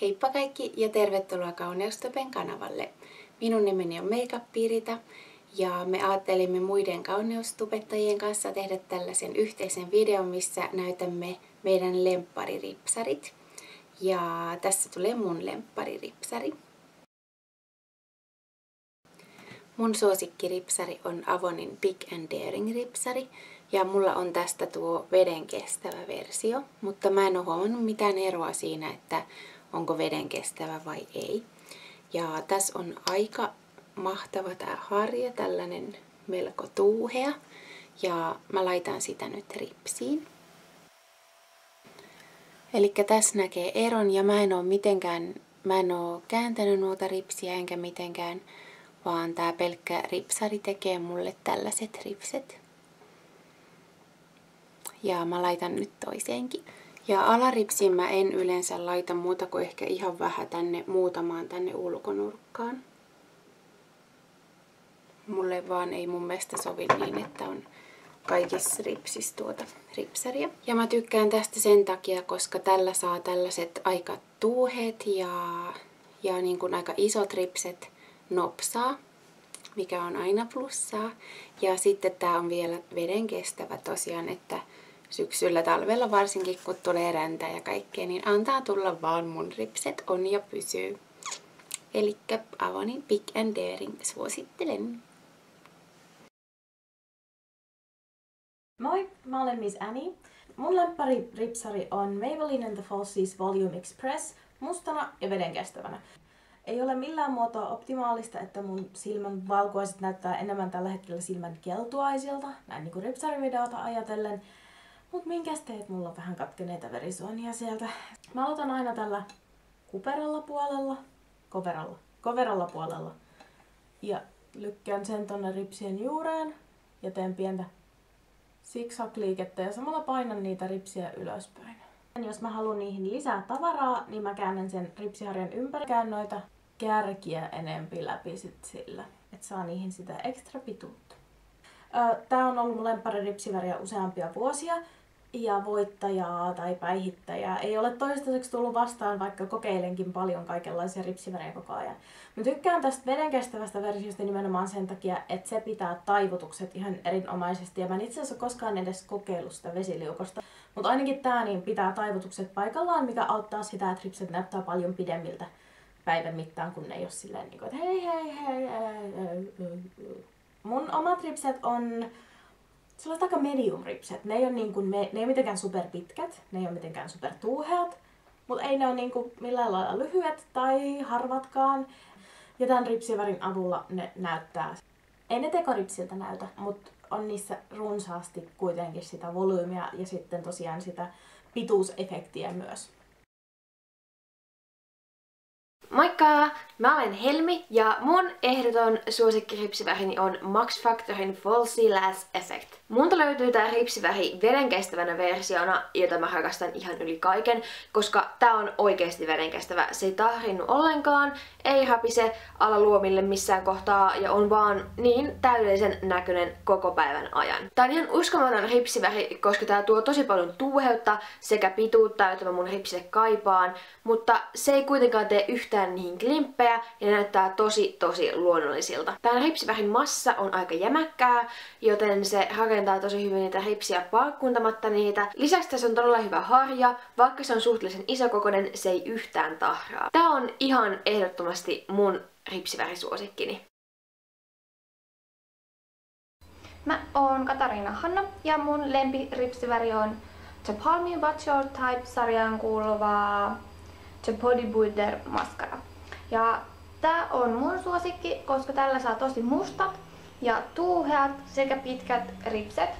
Heippa kaikki ja tervetuloa Kauneustopen kanavalle. Minun nimeni on Makeup Pirita ja me ajattelimme muiden kauneustubettajien kanssa tehdä tällaisen yhteisen videon, missä näytämme meidän lemppariripsarit. Ja tässä tulee mun lemppariripsari. Mun suosikkiripsari on Avonin Big and Daring ripsari ja mulla on tästä tuo veden kestävä versio, mutta mä en ole huomannut mitään eroa siinä, että onko veden kestävä vai ei. Ja tässä on aika mahtava tää harja, tällainen melko tuuhea. Ja mä laitan sitä nyt ripsiin. Eli tässä näkee eron ja mä en oo mitenkään, mä en oo kääntänyt noita ripsiä enkä mitenkään, vaan tää pelkkä ripsari tekee mulle tällaiset ripset. Ja mä laitan nyt toiseenkin. Ja alaripsiin mä en yleensä laita muuta kuin ehkä ihan vähän tänne muutamaan tänne ulkonurkkaan. Mulle vaan ei mun mielestä sovi niin, että on kaikissa ripsissä tuota ripsaria. Ja mä tykkään tästä sen takia, koska tällä saa tällaiset aika tuuheet ja, ja niin kuin aika isot ripset nopsaa, mikä on aina plussaa. Ja sitten tää on vielä veden kestävä tosiaan, että syksyllä, talvella varsinkin, kun tulee räntä ja kaikkea, niin antaa tulla vaan mun ripset on ja pysyy. Eli Avonin Big and Daring suosittelen. Moi, mä olen Miss Annie. Mun lemppari ripsari on Maybelline and the Falsies Volume Express mustana ja vedenkestävänä. Ei ole millään muotoa optimaalista, että mun silmän valkuaiset näyttää enemmän tällä hetkellä silmän keltuaisilta, näin niinku ripsarivideota ajatellen, Mut minkäs teet, mulla on vähän katkeneita verisuonia sieltä. Mä aloitan aina tällä kuperalla puolella, koveralla, koveralla puolella. Ja lykkään sen tonne ripsien juureen ja teen pientä zigzag-liikettä ja samalla painan niitä ripsiä ylöspäin. Jos mä haluan niihin lisää tavaraa, niin mä käännän sen ripsiharjan ympäri. Käyn noita kärkiä enempi läpi sit sillä, että saa niihin sitä ekstra pituutta. Tää on ollut mun lemppari ripsiväriä useampia vuosia ja voittajaa tai päihittäjää ei ole toistaiseksi tullut vastaan, vaikka kokeilenkin paljon kaikenlaisia ripsivärejä koko ajan. Mä tykkään tästä vedenkestävästä versiosta nimenomaan sen takia, että se pitää taivutukset ihan erinomaisesti. Ja mä en itse asiassa koskaan edes kokeillut sitä vesiliukosta. Mutta ainakin tää niin pitää taivutukset paikallaan, mikä auttaa sitä, että ripset näyttää paljon pidemmiltä päivän mittaan, kun ne ei ole silleen niin kuin, että hei hei hei, hei, hei, hei. Mun omat ripset on sellaiset aika medium ripset. Ne ei ole, niin kuin, ne ei ole mitenkään superpitkät, ne ei ole mitenkään supertuuheat, mutta ei ne ole niin kuin millään lailla lyhyet tai harvatkaan. Ja tämän ripsivärin avulla ne näyttää. Ei ne tekoripsiltä näytä, mutta on niissä runsaasti kuitenkin sitä volyymiä ja sitten tosiaan sitä pituusefektiä myös. Moikka! Mä olen Helmi ja mun ehdoton suosikkiripsivärini on Max Factorin Falsy Lash Effect. Multa löytyy tää ripsiväri vedenkestävänä versiona, jota mä rakastan ihan yli kaiken, koska tää on oikeasti vedenkestävä. Se ei tahrinnu ollenkaan, ei rapise alaluomille missään kohtaa ja on vaan niin täydellisen näköinen koko päivän ajan. Tää on ihan uskomaton ripsiväri, koska tää tuo tosi paljon tuuheutta sekä pituutta, jota mä mun ripsille kaipaan, mutta se ei kuitenkaan tee yhtään niin klimppejä ja näyttää tosi tosi luonnollisilta. Tämän ripsivärin massa on aika jämäkkää, joten se rakentaa tosi hyvin niitä ripsiä paakkuntamatta niitä. Lisäksi tässä on todella hyvä harja, vaikka se on suhteellisen isokokoinen, se ei yhtään tahraa. Tää on ihan ehdottomasti mun ripsivärisuosikkini. Mä oon Katariina Hanna ja mun lempiripsiväri on The Palmy But Your Type-sarjaan kuuluva The Bodybuilder maskara. Ja tää on mun suosikki, koska tällä saa tosi mustat ja tuuheat sekä pitkät ripset.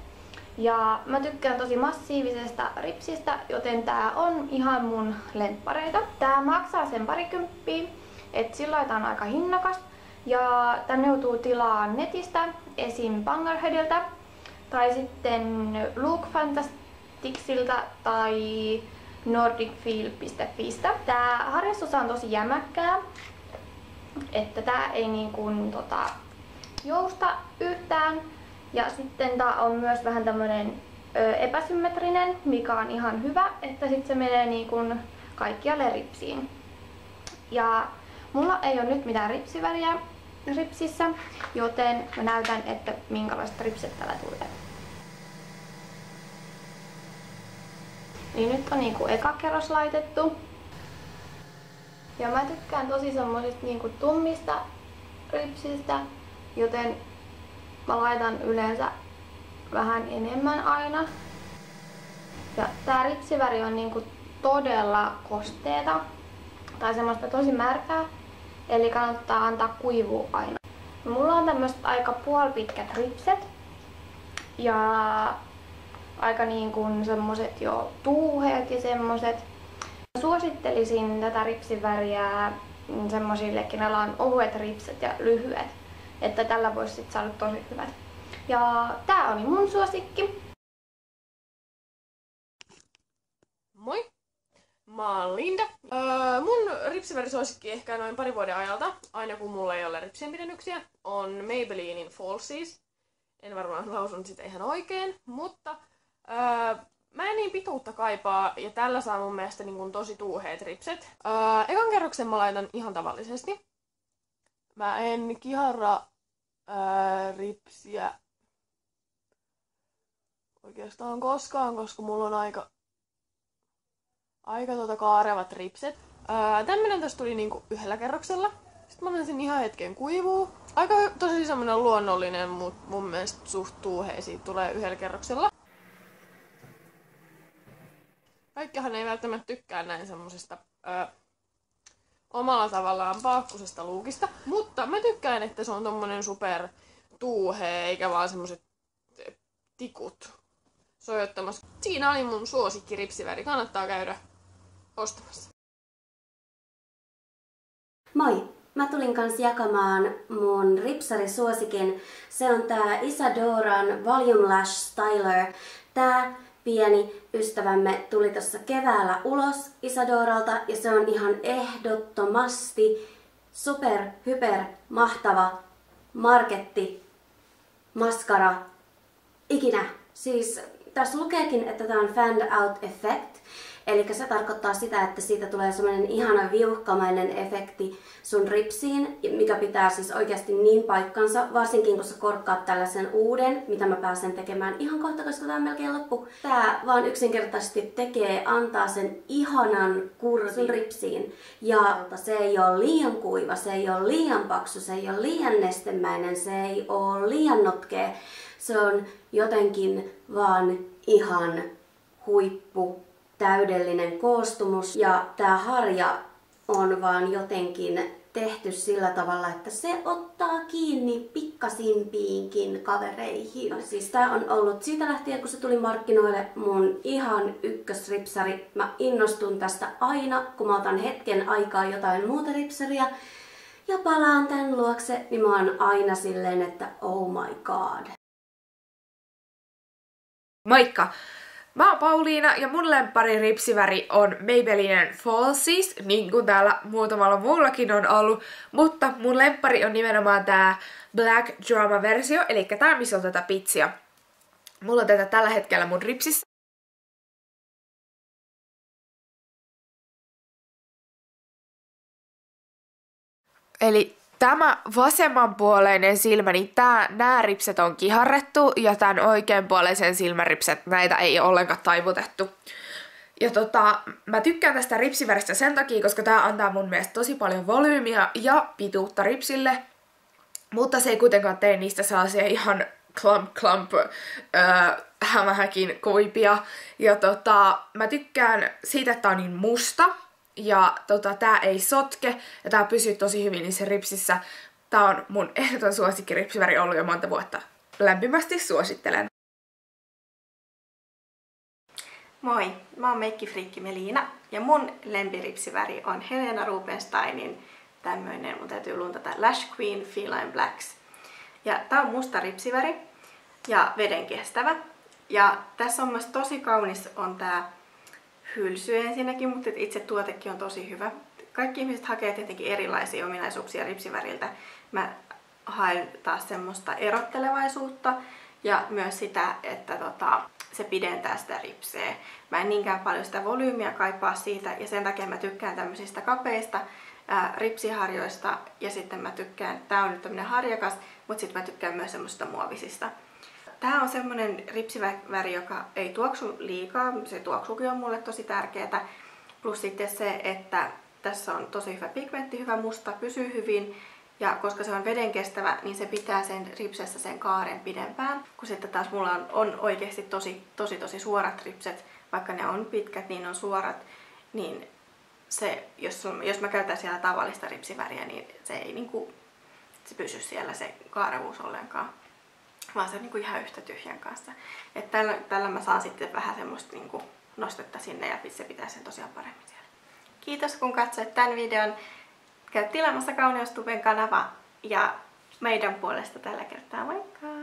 Ja mä tykkään tosi massiivisesta ripsistä, joten tää on ihan mun lemppareita. Tää maksaa sen parikymppiä, et sillä tää on aika hinnakas. Ja tänne joutuu tilaa netistä, esim. Bangerheadiltä, tai sitten Look Fantasticsilta, tai nordicfeel.fistä. Tää harjastus on tosi jämäkkää, että tää ei niin kuin, tota, jousta yhtään. Ja sitten tää on myös vähän tämmönen ö, epäsymmetrinen, mikä on ihan hyvä, että sitten se menee niin kuin kaikkialle ripsiin. Ja mulla ei ole nyt mitään ripsiväriä ripsissä, joten mä näytän, että minkälaiset ripset täällä tulee. Niin nyt on niinku eka kerros laitettu. Ja mä tykkään tosi semmosista niinku tummista ripsistä, joten mä laitan yleensä vähän enemmän aina. Ja tää ripsiväri on niinku todella kosteeta tai semmoista tosi märkää, eli kannattaa antaa kuivua aina. Mulla on tämmöiset aika puolipitkät ripset ja aika niin kuin semmoset jo tuuheet ja semmoset. Suosittelisin tätä ripsiväriä semmosille, kenellä on ohuet ripset ja lyhyet, että tällä voisi sit saada tosi hyvät. Ja tää oli mun suosikki. Moi! Mä oon Linda. Öö, mun ripsivärissuosikki ehkä noin pari vuoden ajalta, aina kun mulla ei ole ripsienpidennyksiä, on Maybellinein Falsies. En varmaan lausunut sitä ihan oikein, mutta öö, mä en niin pituutta kaipaa, ja tällä saa mun mielestä niin kun tosi tuuheet ripset. Öö, ekan kerroksen mä laitan ihan tavallisesti. Mä en kiharra öö, ripsiä oikeastaan koskaan, koska mulla on aika aika tuota kaarevat ripset. Öö, tämmönen tässä tuli niinku yhdellä kerroksella. Sitten mä sen ihan hetken kuivuu. Aika tosi semmonen luonnollinen, mutta mun mielestä suht tuuhea siitä tulee yhdellä kerroksella. Kaikkihan ei välttämättä tykkää näin semmosesta öö, omalla tavallaan paakkusesta luukista. Mutta mä tykkään, että se on tommonen super tuuhea, eikä vaan semmoset tikut sojottamassa. Siinä oli mun suosikki ripsiväri. Kannattaa käydä ostamassa. Moi! Mä tulin kanssa jakamaan mun ripsarisuosikin. Se on tää Isadoran Volume Lash Styler. Tää pieni ystävämme tuli tuossa keväällä ulos Isadoralta ja se on ihan ehdottomasti super, hyper, mahtava marketti, maskara, ikinä. Siis tässä lukeekin, että tämä on Fan Out Effect. Eli se tarkoittaa sitä, että siitä tulee semmoinen ihana viuhkamainen efekti sun ripsiin, mikä pitää siis oikeasti niin paikkansa, varsinkin kun sä korkkaat tällaisen uuden, mitä mä pääsen tekemään ihan kohta, koska tää on melkein loppu. Tää vaan yksinkertaisesti tekee, antaa sen ihanan kurvin sun ripsiin. Ja se ei ole liian kuiva, se ei ole liian paksu, se ei ole liian nestemäinen, se ei ole liian notkea. Se on jotenkin vaan ihan huippu täydellinen koostumus ja tämä harja on vaan jotenkin tehty sillä tavalla, että se ottaa kiinni pikkasimpiinkin kavereihin. Siis tää on ollut siitä lähtien, kun se tuli markkinoille mun ihan ykkösripsari. Mä innostun tästä aina, kun mä otan hetken aikaa jotain muuta ripsaria ja palaan tän luokse, niin mä oon aina silleen, että oh my god. Moikka! Mä oon Pauliina ja mun lemppari ripsiväri on Maybellinen Falsies, niin kuin täällä muutamalla muullakin on ollut, mutta mun lemppari on nimenomaan tää Black Drama versio, eli tää missä on tätä pitsia. Mulla on tätä tällä hetkellä mun ripsissä. Eli tämä vasemmanpuoleinen silmä, niin tää, nämä ripset on kiharrettu ja tämän oikeanpuoleisen silmäripset, näitä ei ole ollenkaan taivutettu. Ja tota, mä tykkään tästä ripsiväristä sen takia, koska tää antaa mun mielestä tosi paljon volyymiä ja pituutta ripsille. Mutta se ei kuitenkaan tee niistä sellaisia ihan klump klump öö, hämähäkin kuipia. Ja tota, mä tykkään siitä, että tää on niin musta, ja tota, tää ei sotke ja tää pysyy tosi hyvin niissä ripsissä. Tää on mun ehdoton suosikki ripsiväri ollut jo monta vuotta. Lämpimästi suosittelen. Moi, mä oon meikkifriikki Melina ja mun lempiripsiväri on Helena Rubensteinin tämmöinen, mun täytyy luntata Lash Queen Feline Blacks. Ja tää on musta ripsiväri ja veden kestävä. Ja tässä on myös tosi kaunis on tää hylsy ensinnäkin, mutta itse tuotekin on tosi hyvä. Kaikki ihmiset hakee tietenkin erilaisia ominaisuuksia ripsiväriltä. Mä haen taas semmoista erottelevaisuutta ja myös sitä, että tota, se pidentää sitä ripseä. Mä en niinkään paljon sitä volyymiä kaipaa siitä ja sen takia mä tykkään tämmöisistä kapeista ää, ripsiharjoista ja sitten mä tykkään, tää on nyt tämmönen harjakas, mutta sitten mä tykkään myös semmoista muovisista. Tää on semmonen ripsiväri, joka ei tuoksu liikaa, se tuoksukin on mulle tosi tärkeää. Plus sitten se, että tässä on tosi hyvä pigmentti, hyvä musta, pysyy hyvin. Ja koska se on veden kestävä, niin se pitää sen ripsessä sen kaaren pidempään. Kun sitten taas mulla on, on oikeasti tosi, tosi, tosi suorat ripset, vaikka ne on pitkät, niin on suorat. Niin se, jos, jos mä käytän siellä tavallista ripsiväriä, niin se ei niinku, se pysy siellä se kaarevuus ollenkaan. Vaan se on niinku ihan yhtä tyhjän kanssa. Et tällä, tällä mä saan sitten vähän semmoista niinku nostetta sinne ja se pitää sen tosiaan paremmin siellä. Kiitos kun katsoit tämän videon. Käy tilaamassa Kauneustuben kanava ja meidän puolesta tällä kertaa moikka!